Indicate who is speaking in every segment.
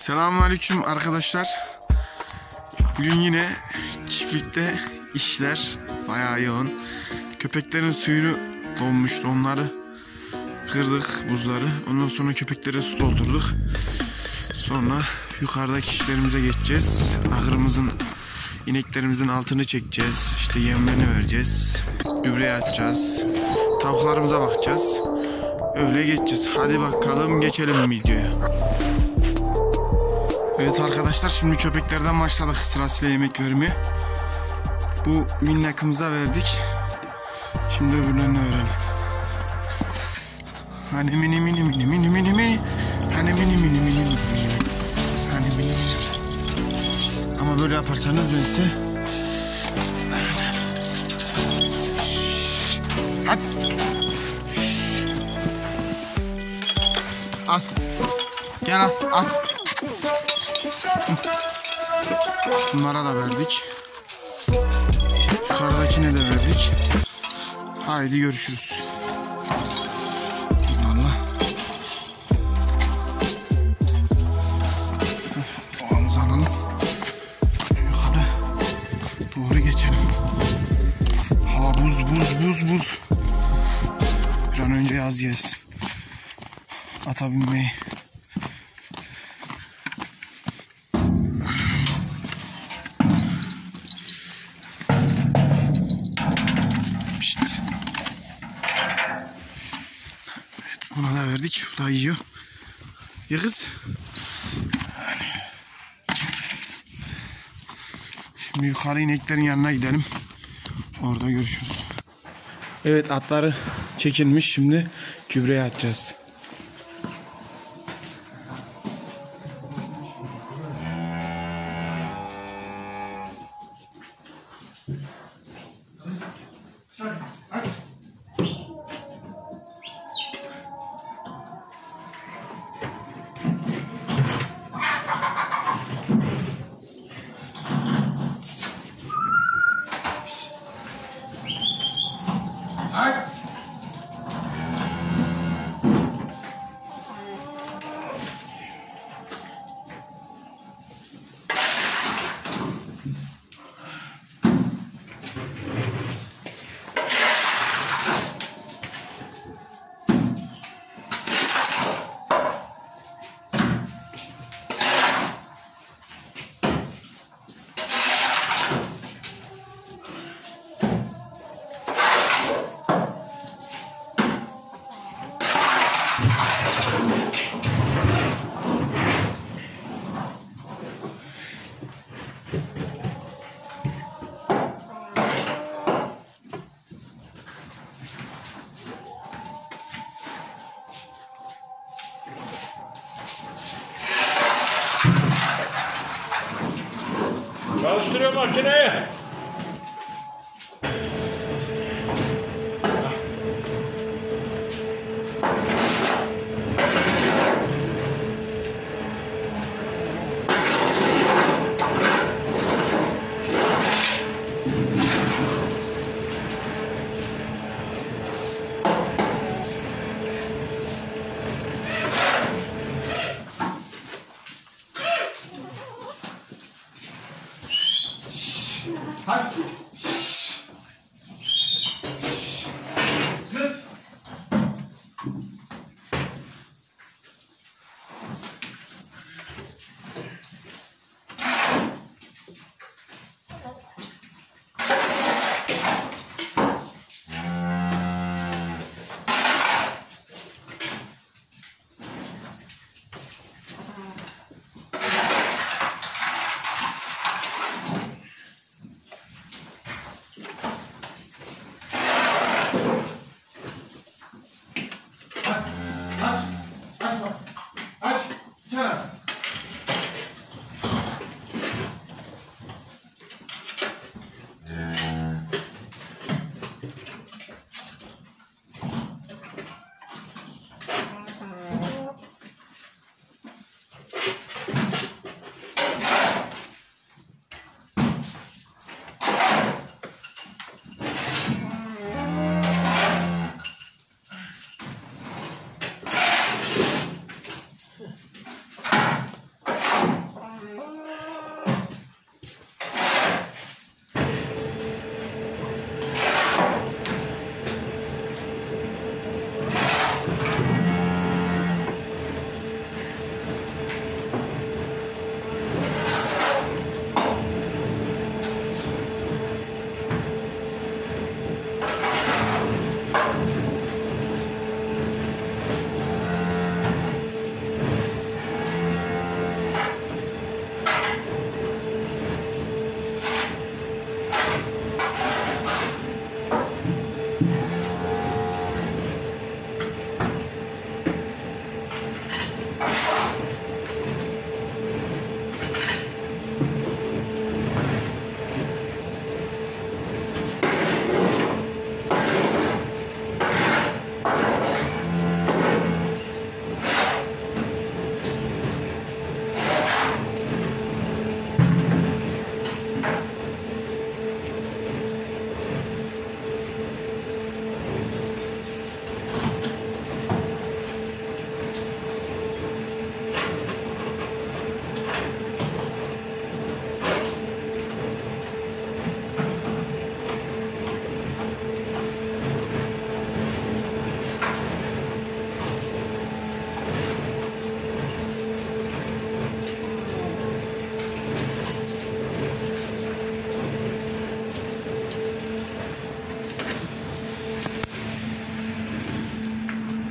Speaker 1: Selamünaleyküm arkadaşlar. Bugün yine çiftlikte işler bayağı yoğun. Köpeklerin suyunu donmuştu onları kırdık buzları. Ondan sonra köpeklere su doldurduk. Sonra yukarıdaki işlerimize geçeceğiz. Ahırımızın ineklerimizin altını çekeceğiz. İşte yemlerini vereceğiz. Gübre atacağız. Tavuklarımıza bakacağız. Öyle geçeceğiz. Hadi bakalım geçelim videoya. Evet arkadaşlar şimdi köpeklerden başladık sırasıyla yemek vermeye. Bu minnakımıza verdik. Şimdi öbürlerini verelim. Hani mini mini mini mini mini mini. Hani mini mini mini mini mini. Hani mini mini. Ama böyle yaparsanız ben size Hadi. Al. Gel al. Al. Bunlara da verdik. Yukarıdakine de verdik. Haydi görüşürüz. Allah. Ağımızı alalım. Yukarı doğru geçelim. Hava buz buz buz buz. Bir an önce yaz gelsin. Ata. Kız. Şimdi yukarı ineklerin yanına gidelim. Orada görüşürüz. Evet atları çekilmiş. Şimdi gübreye atacağız.
Speaker 2: Martinez.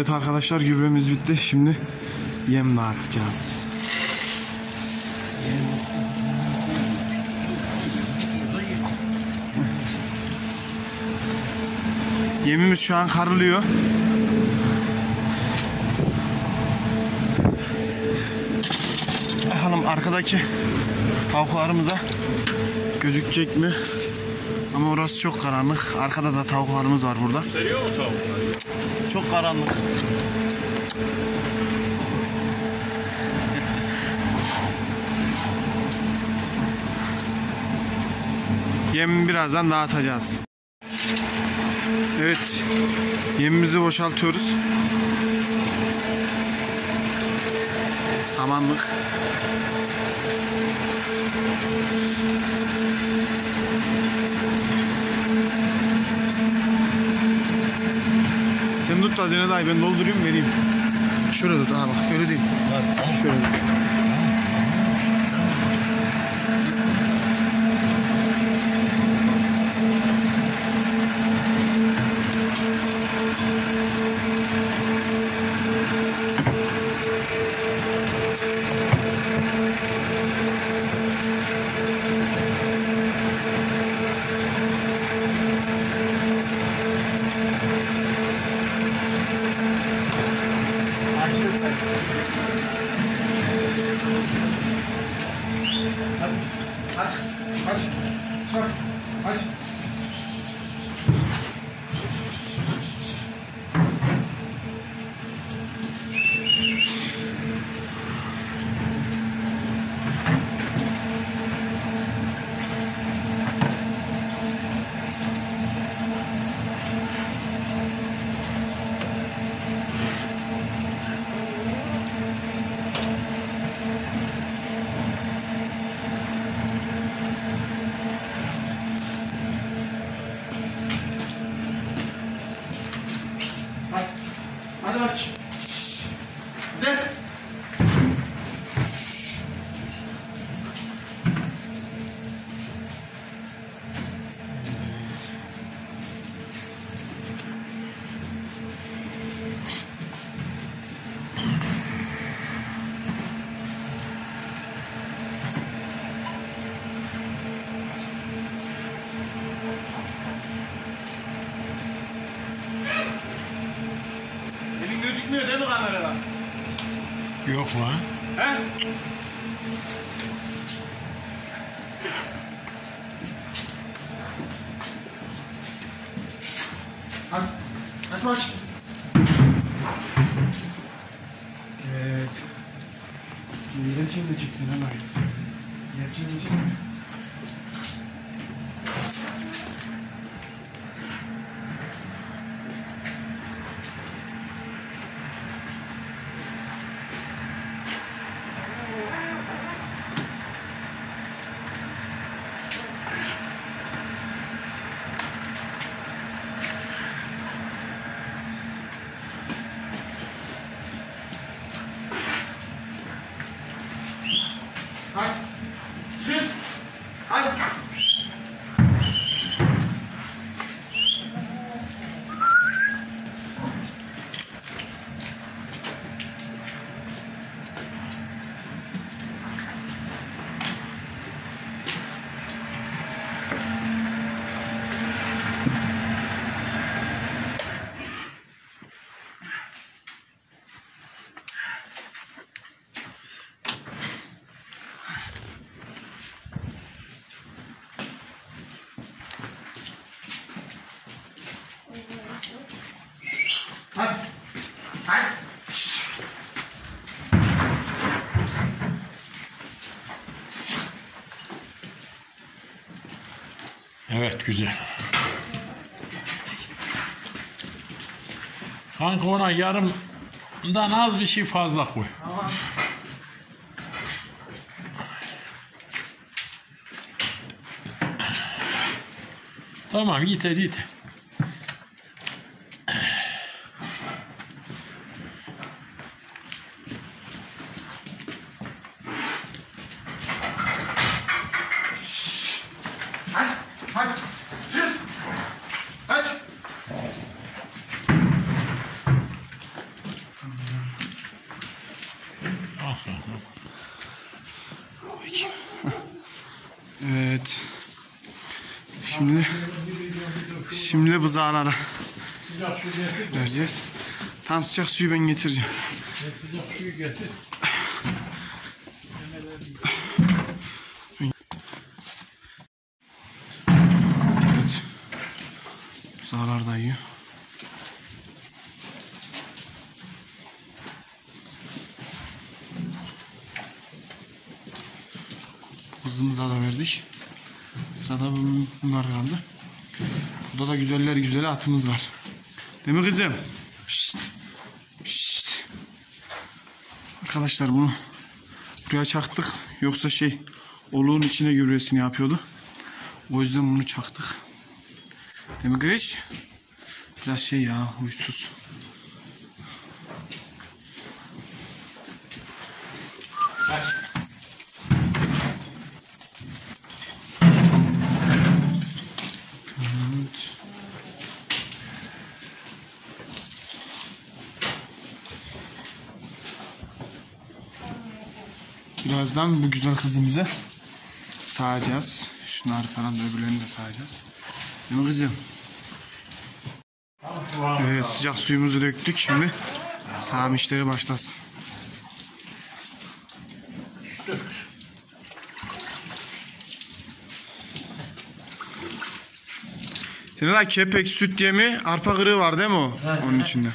Speaker 1: Evet arkadaşlar gübremiz bitti. Şimdi yem dağıtacağız. Yemimiz şu an karılıyor. Bakalım arkadaki tavuklarımıza gözükecek mi? Ama orası çok karanlık. Arkada da tavuklarımız var burada.
Speaker 2: Veriyor mu tavuk?
Speaker 1: Çok karanlık. Yemi birazdan dağıtacağız. Evet. Yemimizi boşaltıyoruz. Samanlık. Sen tut da Zeynep dayı ben doldurayım vereyim. Şöyle tut ha bak öyle değil. Şöyle
Speaker 2: Lan.
Speaker 1: He? Hadi. Açma aç. Evet. Giderken de çıksın hemen. Giderken de çıksın. Hadi. Çıkış. Hadi. Hadi. Hadi.
Speaker 2: Evet güzel. Kanka ona yarımdan az bir şey fazla koy.
Speaker 1: Tamam.
Speaker 2: Tamam yeter yeter.
Speaker 1: Şimdi buzağlara vereceğiz. Tam sıcak suyu ben getireceğim.
Speaker 2: Sıcak suyu getir.
Speaker 1: Evet. Buzağlar da yiyor. Kızımıza da verdik. Sırada bu- bunlar kaldı. Burada da güzeller güzeli atımız var. Değil mi kızım? Şşt. Şşt. Arkadaşlar bunu buraya çaktık. Yoksa şey oluğun içine gübresini yapıyordu. O yüzden bunu çaktık. Değil mi kız? Biraz şey ya huysuz.
Speaker 2: Kaç.
Speaker 1: Birazdan bu güzel kızımızı sağacağız. Şunları falan da öbürlerini de sağacağız. Değil mi kızım? Evet sıcak suyumuzu döktük şimdi. Sağım işleri başlasın. Senin la kepek, süt yemi, arpa kırığı var değil mi o? Onun içinde.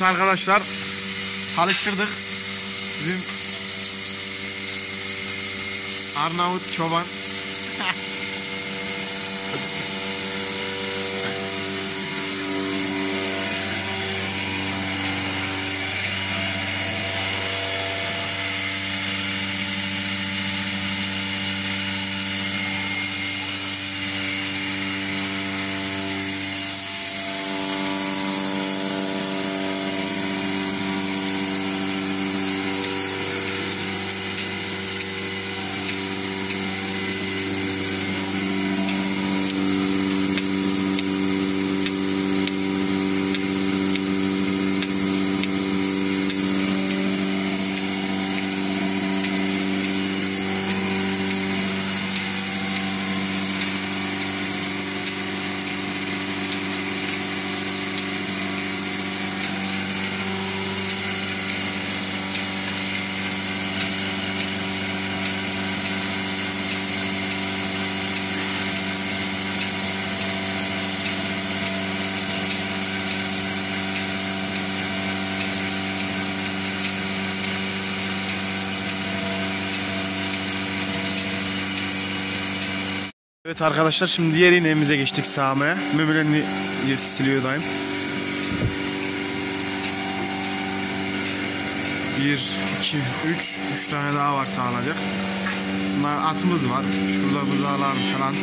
Speaker 1: Evet arkadaşlar çalıştırdık. Bizim Arnavut çoban. Evet arkadaşlar şimdi diğer ineğimize geçtik sağmaya. Möbüleni siliyor daim. Bir, iki, üç. Üç tane daha var sağlanacak. Bunlar atımız var. Şurada buzağlar falan.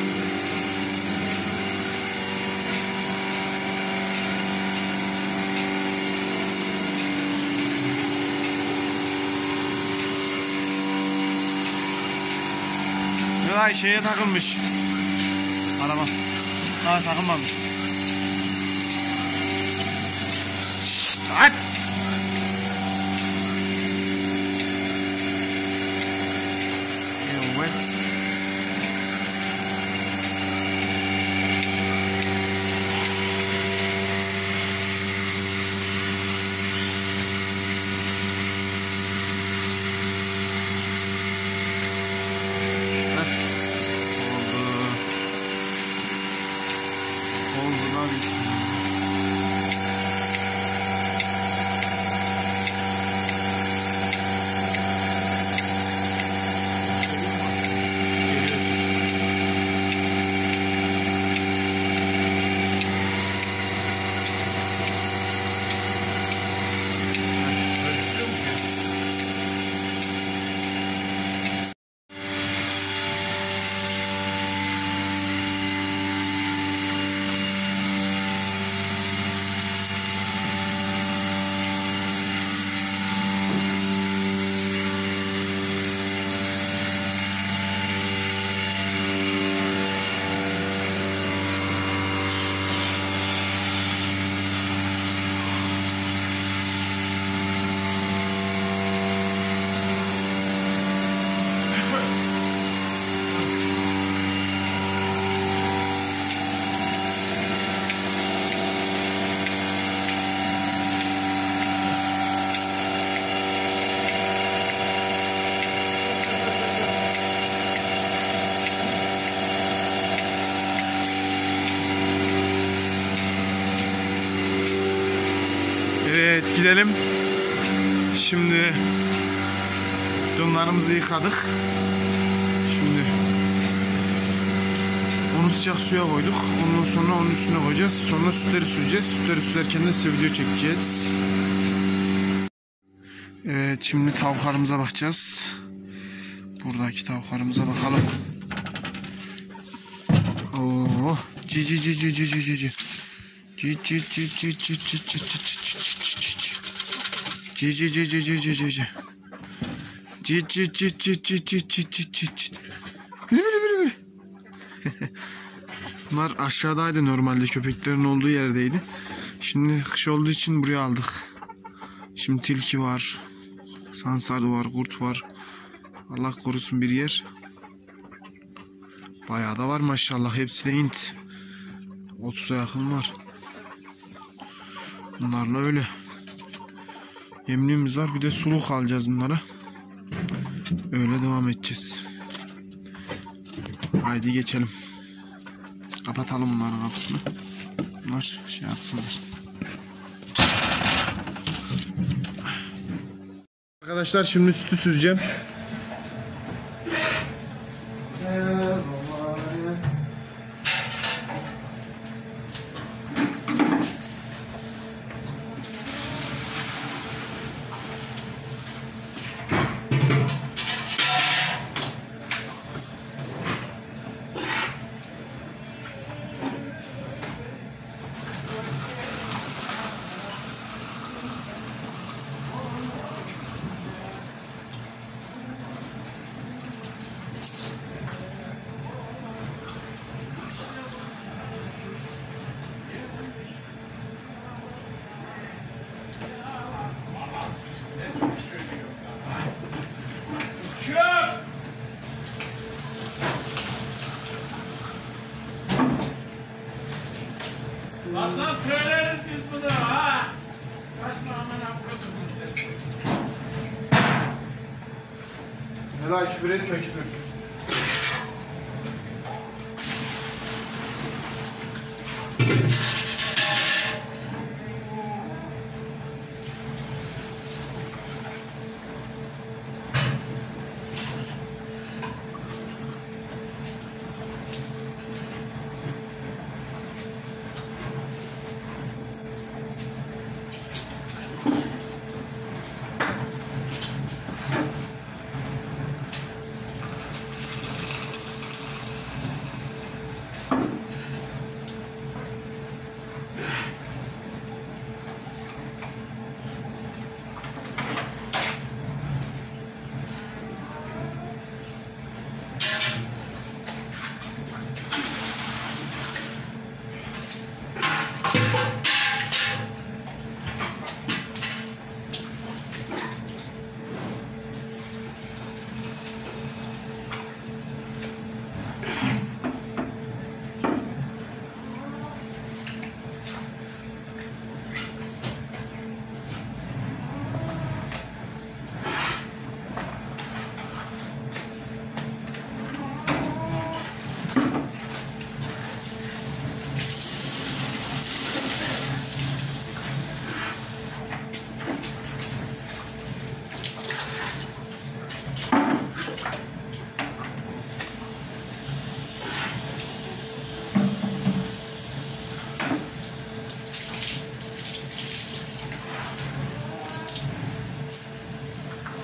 Speaker 1: Ay şeye takılmış. Araba. Ha takılmamış. Şşt, Evet gidelim. Şimdi donlarımızı yıkadık. Şimdi onu sıcak suya koyduk. Ondan sonra onun üstüne koyacağız. Sonra sütleri süzeceğiz. Sütleri süzerken de size video çekeceğiz. Evet şimdi tavuklarımıza bakacağız. Buradaki tavuklarımıza bakalım. Oo, cici cici cici cici. Bili. Bunlar aşağıdaydı normalde köpeklerin olduğu yerdeydi. Şimdi kış olduğu için buraya aldık. Şimdi tilki var. Sansar var, kurt var. Allah korusun bir yer. Bayağı da var maşallah. Hepsi de int. 30'a yakın var. Bunlarla öyle. Yemliğimiz var. Bir de suluk alacağız bunlara. Öyle devam edeceğiz. Haydi geçelim. Kapatalım bunların kapısını. Bunlar şey yapsınlar. Arkadaşlar şimdi sütü süzeceğim.
Speaker 2: Hasan söyleriz biz bunu ha. Kaçma aman avradım.
Speaker 1: Helal küfür etme küfür.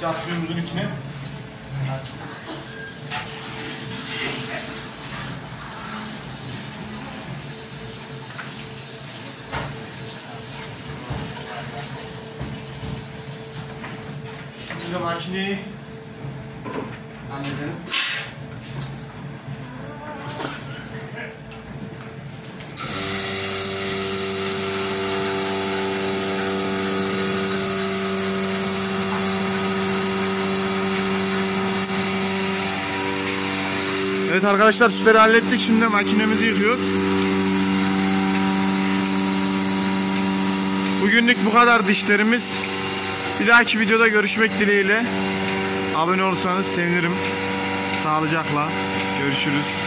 Speaker 1: Sıcak suyumuzun içine. Şimdi makineyi halledelim. Evet arkadaşlar süperi hallettik. Şimdi makinemizi yıkıyoruz. Bugünlük bu kadar dişlerimiz. Bir dahaki videoda görüşmek dileğiyle. Abone olursanız sevinirim. Sağlıcakla. Görüşürüz.